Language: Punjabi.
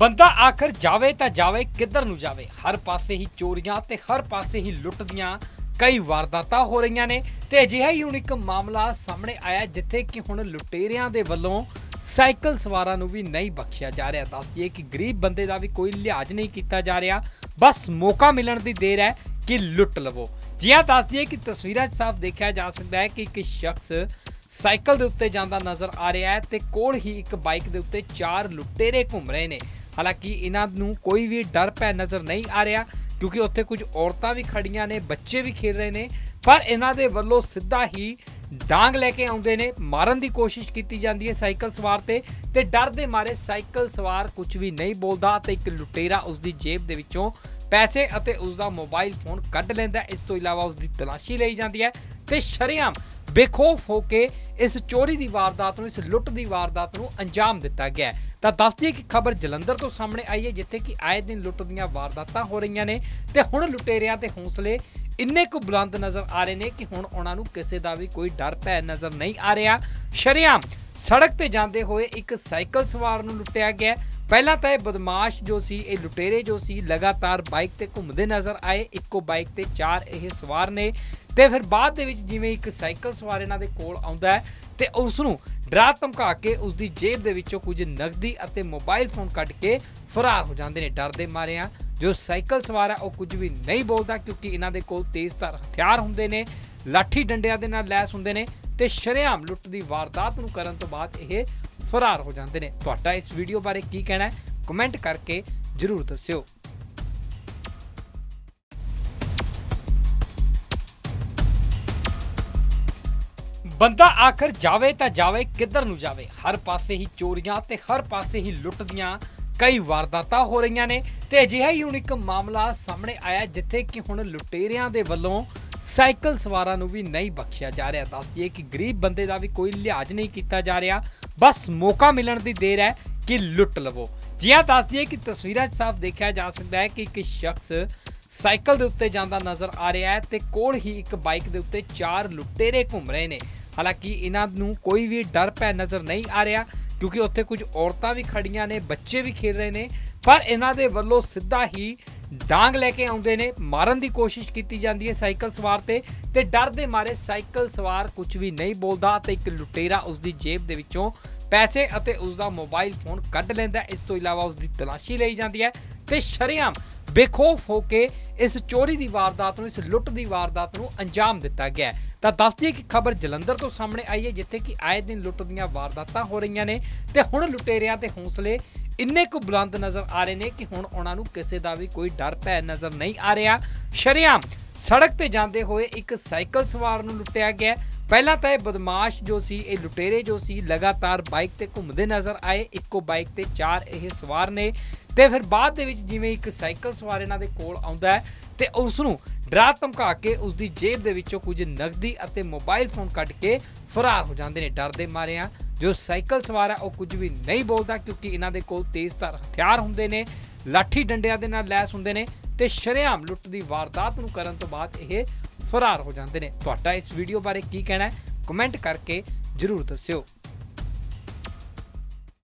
ਬੰਦਾ ਆਖਰ ਜਾਵੇ ਤਾਂ ਜਾਵੇ, ਕਿੱਧਰ ਨੂੰ ਜਾਵੇ? ਹਰ ਪਾਸੇ ਹੀ ਚੋਰੀਆਂ ਤੇ ਹਰ ਪਾਸੇ ਹੀ ਲੁੱਟ ਦੀਆਂ ਕਈ ਵਾਰਦਾਤਾਂ ਹੋ ਰਹੀਆਂ ਨੇ ਤੇ ਅਜਿਹਾ ਹੀ ਹੁਣ ਇੱਕ ਮਾਮਲਾ ਸਾਹਮਣੇ ਆਇਆ ਜਿੱਥੇ ਕਿ ਹੁਣ ਲੁਟੇਰਿਆਂ ਦੇ ਵੱਲੋਂ ਸਾਈਕਲ ਸਵਾਰਾਂ ਨੂੰ ਵੀ ਨਹੀਂ ਬਖਸ਼ਿਆ ਜਾ ਰਿਹਾ। ਦੱਸ ਦਈਏ ਕਿ ਗਰੀਬ ਬੰਦੇ ਦਾ ਵੀ ਕੋਈ ਲਿਹਾਜ਼ ਨਹੀਂ ਕੀਤਾ ਜਾ ਰਿਹਾ। ਬਸ ਮੌਕਾ ਮਿਲਣ ਦੀ ਦੇਰ ਹੈ ਕਿ ਲੁੱਟ ਲਵੋ। ਜੀ ਹਾਂ, ਦੱਸ ਦਈਏ ਕਿ ਤਸਵੀਰਾਂ 'ਚ ਸਾਫ਼ ਦੇਖਿਆ ਜਾ ਸਕਦਾ ਹੈ ਕਿ ਇੱਕ ਸ਼ਖਸ ਸਾਈਕਲ ਦੇ ਉੱਤੇ ਜਾਂਦਾ ਨਜ਼ਰ ਆ ਰਿਹਾ ਹੈ ਤੇ ਕੋਲ ਹੀ ਇੱਕ ਬਾਈਕ ਦੇ ਉੱਤੇ ਚਾਰ ਲੁਟੇਰੇ ਘੁੰਮ ਰਹੇ ਨੇ। ਹਾਲਾਂਕਿ ਇਹਨਾਂ ਨੂੰ ਕੋਈ ਵੀ ਡਰ ਭੈ ਨਜ਼ਰ ਨਹੀਂ ਆ ਰਿਹਾ, ਕਿਉਂਕਿ ਉੱਥੇ ਕੁਝ ਔਰਤਾਂ ਵੀ ਖੜੀਆਂ ਨੇ, ਬੱਚੇ ਵੀ ਖੇਡ ਰਹੇ ਨੇ, ਪਰ ਇਹਨਾਂ ਦੇ ਵੱਲੋਂ ਸਿੱਧਾ ਹੀ ਡਾਂਗ ਲੈ ਕੇ ਆਉਂਦੇ ਨੇ, ਮਾਰਨ ਦੀ ਕੋਸ਼ਿਸ਼ ਕੀਤੀ ਜਾਂਦੀ ਹੈ ਸਾਈਕਲ ਸਵਾਰ ਤੇ ਤੇ ਡਰ ਦੇ ਮਾਰੇ ਸਾਈਕਲ ਸਵਾਰ ਕੁਝ ਵੀ ਨਹੀਂ ਬੋਲਦਾ ਤੇ ਇੱਕ ਲੁਟੇਰਾ ਉਸ ਦੀ ਜੇਬ ਦੇ ਵਿੱਚੋਂ ਪੈਸੇ ਅਤੇ ਉਸ ਦਾ ਮੋਬਾਈਲ ਫੋਨ ਕੱਢ ਲੈਂਦਾ, ਇਸ ਤੋਂ ਇਲਾਵਾ ਉਸ ਦੀ ਤਲਾਸ਼ੀ ਲਈ ਜਾਂਦੀ ਹੈ ਤੇ ਸ਼ਰੇਆਮ ਬੇਖੌਫ ਹੋ ਕੇ ਇਸ ਚੋਰੀ ਦੀ ਵਾਰਦਾਤ ਨੂੰ, ਇਸ ਲੁੱਟ ਦੀ ਵਾਰਦਾਤ ਨੂੰ ਅੰਜਾਮ ਦਿੱਤਾ ਗਿਆ ਹੈ। ਤਾਂ ਦੱਸਦੀ ਦਈਏ ਕਿ ਖਬਰ ਜਲੰਧਰ ਤੋਂ ਸਾਹਮਣੇ ਆਈ ਹੈ, ਜਿੱਥੇ ਕਿ ਆਏ ਦਿਨ ਲੁੱਟ ਦੀਆਂ ਵਾਰਦਾਤਾਂ ਹੋ ਰਹੀਆਂ ਨੇ ਤੇ ਹੁਣ ਲੁਟੇਰਿਆਂ ਦੇ ਹੌਸਲੇ ਇੰਨੇ ਕੁ ਬੁਲੰਦ ਨਜ਼ਰ ਆ ਰਹੇ ਨੇ ਕਿ ਹੁਣ ਉਹਨਾਂ ਨੂੰ ਕਿਸੇ ਦਾ ਵੀ ਕੋਈ ਡਰ ਭੈ ਨਜ਼ਰ ਨਹੀਂ ਆ ਰਿਹਾ। ਸ਼ਰੇਆਮ ਸੜਕ ਤੇ ਜਾਂਦੇ ਹੋਏ ਇੱਕ ਸਾਈਕਲ ਸਵਾਰ ਨੂੰ ਲੁੱਟਿਆ ਗਿਆ। ਪਹਿਲਾਂ ਤਾਂ ਇਹ ਬਦਮਾਸ਼ ਜੋ ਸੀ, ਇਹ ਲੁਟੇਰੇ ਜੋ ਸੀ, ਲਗਾਤਾਰ ਬਾਈਕ ਤੇ ਘੁੰਮਦੇ ਨਜ਼ਰ ਆਏ। ਇੱਕੋ ਬਾਈਕ ਤੇ ਚਾਰ ਇਹ ਸਵਾਰ ਨੇ ਤੇ ਫਿਰ ਬਾਅਦ ਦੇ ਵਿੱਚ ਜਿਵੇਂ ਇੱਕ ਸਾਈਕਲ ਸਵਾਰ ਇਹਨਾਂ ਦੇ ਕੋਲ ਆਉਂਦਾ ਹੈ ਤੇ ਉਸ ਨੂੰ ਡਰਾ ਧਮਕਾ ਕੇ ਉਸ ਦੀ ਜੇਬ ਦੇ ਵਿੱਚੋਂ ਕੁਝ ਨਕਦੀ ਅਤੇ ਮੋਬਾਈਲ ਫੋਨ ਕੱਢ ਕੇ ਫਰਾਰ ਹੋ ਜਾਂਦੇ ਨੇ ਡਰ ਦੇ ਮਾਰਿਆਂ ਜੋ ਸਾਈਕਲ ਸਵਾਰ ਹੈ ਉਹ ਕੁਝ ਵੀ ਨਹੀਂ ਬੋਲਦਾ ਕਿਉਂਕਿ ਇਹਨਾਂ ਦੇ ਕੋਲ ਤੇਜ਼ ਤੇਜ਼ਧਾਰ ਹਥਿਆਰ ਹੁੰਦੇ ਨੇ, ਲਾਠੀ ਡੰਡਿਆਂ ਦੇ ਨਾਲ ਲੈਸ ਹੁੰਦੇ ਨੇ। ਤੇ ਸ਼ਰੇਆਮ ਲੁੱਟ ਦੀ ਵਾਰਦਾਤ ਨੂੰ ਕਰਨ ਤੋਂ ਬਾਅਦ ਇਹ ਫਰਾਰ ਹੋ ਜਾਂਦੇ ਨੇ। ਤੁਹਾਡਾ ਇਸ ਵੀਡੀਓ ਬਾਰੇ ਕੀ ਕਹਿਣਾ ਹੈ? ਕਮੈਂਟ ਕਰਕੇ ਜਰੂਰ ਦੱਸਿਓ। ਬੰਦਾ ਆਖਰ ਜਾਵੇ ਤਾਂ ਜਾਵੇ, ਕਿੱਧਰ ਨੂੰ ਜਾਵੇ? ਹਰ ਪਾਸੇ ਹੀ ਚੋਰੀਆਂ ਤੇ ਹਰ ਪਾਸੇ ਹੀ ਲੁੱਟ ਦੀਆਂ ਕਈ ਵਾਰਦਾਤਾਂ ਹੋ ਰਹੀਆਂ ਨੇ ਤੇ ਅਜਿਹਾ ਹੀ ਹੁਣ ਇੱਕ ਮਾਮਲਾ ਸਾਹਮਣੇ ਆਇਆ, ਜਿੱਥੇ ਕਿ ਹੁਣ ਲੁਟੇਰਿਆਂ ਦੇ ਵੱਲੋਂ ਸਾਈਕਲ ਸਵਾਰਾਂ ਨੂੰ ਵੀ ਨਹੀਂ ਬਖਸ਼ਿਆ ਜਾ ਰਿਹਾ। ਦੱਸ ਦਈਏ ਕਿ ਗਰੀਬ ਬੰਦੇ ਦਾ ਵੀ ਕੋਈ ਲਿਹਾਜ਼ ਨਹੀਂ ਕੀਤਾ ਜਾ ਰਿਹਾ। ਬਸ ਮੌਕਾ ਮਿਲਣ ਦੀ ਦੇਰ ਹੈ ਕਿ ਲੁੱਟ ਲਵੋ। ਜਿਹਾ ਹਾਂ, ਦੱਸ ਕਿ ਤਸਵੀਰਾਂ 'ਚ ਸਾਫ਼ ਦੇਖਿਆ ਜਾ ਸਕਦਾ ਹੈ ਕਿ ਇੱਕ ਸ਼ਖਸ ਸਾਈਕਲ ਦੇ ਉੱਤੇ ਜਾਂਦਾ ਨਜ਼ਰ ਆ ਰਿਹਾ ਹੈ ਤੇ ਕੋਲ ਹੀ ਇੱਕ ਬਾਈਕ ਦੇ ਉੱਤੇ ਚਾਰ ਲੁਟੇਰੇ ਘੁੰਮ ਰਹੇ ਨੇ। ਹਾਲਾਂਕਿ ਇਹਨਾਂ ਨੂੰ ਕੋਈ ਵੀ ਡਰ ਪੈ ਨਜ਼ਰ ਨਹੀਂ ਆ ਰਿਹਾ, ਕਿਉਂਕਿ ਉੱਥੇ ਕੁਝ ਔਰਤਾਂ ਵੀ ਖੜੀਆਂ ਨੇ, ਬੱਚੇ ਵੀ ਖੇਡ ਰਹੇ ਨੇ, ਪਰ ਇਹਨਾਂ ਦੇ ਵੱਲੋਂ ਸਿੱਧਾ ਹੀ ਡਾਂਗ ਲੈ ਕੇ ਆਉਂਦੇ ਨੇ, ਮਾਰਨ ਦੀ ਕੋਸ਼ਿਸ਼ ਕੀਤੀ ਜਾਂਦੀ ਹੈ ਸਾਈਕਲ ਸਵਾਰ ਤੇ ਤੇ ਡਰ ਦੇ ਮਾਰੇ ਸਾਈਕਲ ਸਵਾਰ ਕੁਝ ਵੀ ਨਹੀਂ ਬੋਲਦਾ ਤੇ ਇੱਕ ਲੁਟੇਰਾ ਉਸ ਦੀ ਜੇਬ ਦੇ ਵਿੱਚੋਂ ਪੈਸੇ ਅਤੇ ਉਸ ਦਾ ਮੋਬਾਈਲ ਫੋਨ ਕੱਢ ਲੈਂਦਾ ਇਸ ਤੋਂ ਇਲਾਵਾ ਉਸ ਦੀ ਤਲਾਸ਼ੀ ਲਈ ਜਾਂਦੀ ਹੈ ਤੇ ਸ਼ਰੇਆਮ ਬੇਖੌਫ ਹੋ ਕੇ ਇਸ ਚੋਰੀ ਦੀ ਵਾਰਦਾਤ ਨੂੰ, ਇਸ ਲੁੱਟ ਦੀ ਵਾਰਦਾਤ ਨੂੰ ਅੰਜਾਮ ਦਿੱਤਾ ਗਿਆ ਤਾਂ ਦੱਸਦੀ ਦਈਏ ਕਿ ਖਬਰ ਜਲੰਧਰ ਤੋਂ ਸਾਹਮਣੇ ਆਈ ਹੈ, ਜਿੱਥੇ ਕਿ ਆਏ ਦਿਨ ਲੁੱਟ ਦੀਆਂ ਵਾਰਦਾਤਾਂ ਹੋ ਰਹੀਆਂ ਨੇ ਤੇ ਹੁਣ ਲੁਟੇਰਿਆਂ ਦੇ ਹੌਸਲੇ ਇੰਨੇ ਕੁ ਬੁਲੰਦ ਨਜ਼ਰ ਆ ਰਹੇ ਨੇ ਕਿ ਹੁਣ ਉਹਨਾਂ ਨੂੰ ਕਿਸੇ ਦਾ ਵੀ ਕੋਈ ਡਰ ਭੈ ਨਜ਼ਰ ਨਹੀਂ ਆ ਰਿਹਾ। ਸ਼ਰੇਆਮ ਸੜਕ ਤੇ ਜਾਂਦੇ ਹੋਏ ਇੱਕ ਸਾਈਕਲ ਸਵਾਰ ਨੂੰ ਲੁੱਟਿਆ ਗਿਆ ਪਹਿਲਾਂ ਤਾਂ ਇਹ ਬਦਮਾਸ਼ ਜੋ ਸੀ, ਇਹ ਲੁਟੇਰੇ ਜੋ ਸੀ, ਲਗਾਤਾਰ ਬਾਈਕ ਤੇ ਘੁੰਮਦੇ ਨਜ਼ਰ ਆਏ। ਇੱਕੋ ਬਾਈਕ ਤੇ ਚਾਰ ਇਹ ਸਵਾਰ ਨੇ। ਤੇ ਫਿਰ ਬਾਅਦ ਦੇ ਵਿੱਚ ਜਿਵੇਂ ਇੱਕ ਸਾਈਕਲ ਸਵਾਰ ਇਹਨਾਂ ਦੇ ਕੋਲ ਆਉਂਦਾ ਹੈ ਤੇ ਉਸ ਨੂੰ ਡਰਾ ਧਮਕਾ ਕੇ ਉਸ ਦੀ ਜੇਬ ਦੇ ਵਿੱਚੋਂ ਕੁਝ ਨਕਦੀ ਅਤੇ ਮੋਬਾਈਲ ਫੋਨ ਕੱਢ ਕੇ ਫਰਾਰ ਹੋ ਜਾਂਦੇ ਨੇ ਡਰ ਦੇ ਮਾਰਿਆਂ ਜੋ ਸਾਈਕਲ ਸਵਾਰ ਹੈ ਉਹ ਕੁਝ ਵੀ ਨਹੀਂ ਬੋਲਦਾ ਕਿਉਂਕਿ ਇਹਨਾਂ ਦੇ ਕੋਲ ਤੇਜ਼ਧਾਰ ਹਥਿਆਰ ਹੁੰਦੇ ਨੇ, ਲਾਠੀ ਡੰਡਿਆਂ ਦੇ ਨਾਲ ਲੈਸ ਹੁੰਦੇ ਨੇ ਤੇ ਸ਼ਰੇਆਮ ਲੁੱਟ ਦੀ ਵਾਰਦਾਤ ਨੂੰ ਕਰਨ ਤੋਂ ਬਾਅਦ ਇਹ ਫਰਾਰ ਹੋ ਜਾਂਦੇ ਨੇ। ਤੁਹਾਡਾ ਇਸ ਵੀਡੀਓ ਬਾਰੇ ਕੀ ਕਹਿਣਾ ਹੈ? ਕਮੈਂਟ ਕਰਕੇ ਜਰੂਰ ਦੱਸਿਓ।